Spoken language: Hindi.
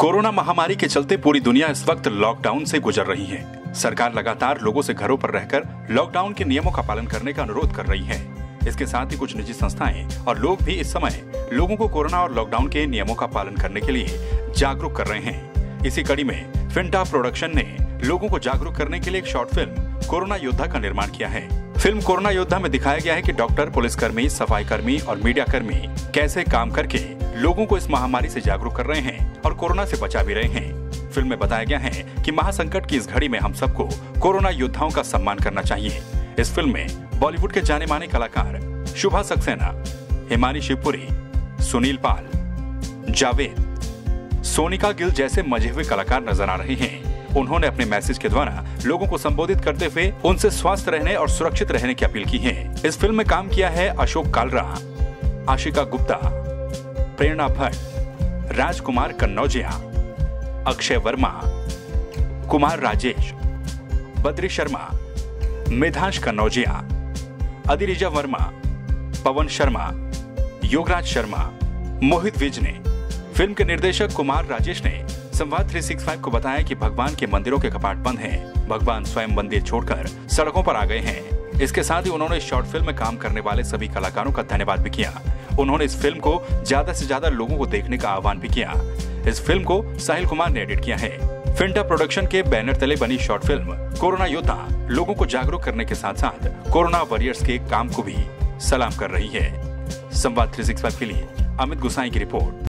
कोरोना महामारी के चलते पूरी दुनिया इस वक्त लॉकडाउन से गुजर रही है। सरकार लगातार लोगों से घरों पर रहकर लॉकडाउन के नियमों का पालन करने का अनुरोध कर रही है। इसके साथ ही कुछ निजी संस्थाएँ और लोग भी इस समय लोगों को कोरोना और लॉकडाउन के नियमों का पालन करने के लिए जागरूक कर रहे हैं। इसी कड़ी में फिंटा प्रोडक्शन ने लोगों को जागरूक करने के लिए एक शॉर्ट फ़िल्म, कोरोना योद्धा का निर्माण किया है। फ़िल्म कोरोना योद्धा में दिखाया गया है कि डॉक्टर, पुलिसकर्मी सफ़ाई कर्मी और मीडिया कर्मी कैसे काम करके लोगों को इस महामारी से जागरूक कर रहे हैं और कोरोना से बचा भी रहे हैं। फ़िल्म में बताया गया है कि महासंकट की इस घड़ी में हम सबको कोरोना योद्धाओं का सम्मान करना चाहिए। इस फ़िल्म में बॉलीवुड के जाने माने कलाकार शुभा सक्सेना, हिमानी शिवपुरी, सुनील पाल, जावेद, सोनिका गिल जैसे मज़े हुए कलाकार नज़र आ रहे हैं। उन्होंने अपने मैसेज के द्वारा लोगों को संबोधित करते हुए उनसे स्वस्थ रहने और सुरक्षित रहने की अपील की है। इस फ़िल्म में काम किया है अशोक कालरा, आशिका गुप्ता, प्रेरणा भट्ट, राजकुमार कन्नौजिया, अक्षय वर्मा, कुमार राजेश, बद्री शर्मा, मेधांश कन्नौजिया अधिरिजा वर्मा, पवन शर्मा, योगराज शर्मा, मोहित विज ने। फ़िल्म के निर्देशक कुमार राजेश ने संवाद 365 को बताया कि भगवान के मंदिरों के कपाट बंद हैं। भगवान स्वयं मंदिर छोड़कर सड़कों पर आ गए हैं। इसके साथ ही उन्होंने शॉर्ट फ़िल्म में काम करने वाले सभी कलाकारों का धन्यवाद भी किया। उन्होंने इस फ़िल्म को ज़्यादा से ज़्यादा लोगों को देखने का आह्वान भी किया। इस फ़िल्म को साहिल कुमार ने एडिट किया है। फिंटा प्रोडक्शन के बैनर तले बनी शॉर्ट फ़िल्म, कोरोना योद्धा, लोगों को जागरूक करने के साथ साथ कोरोना वॉरियर्स के काम को भी सलाम कर रही है। संवाद 365 के लिए अमित गुसाई की रिपोर्ट।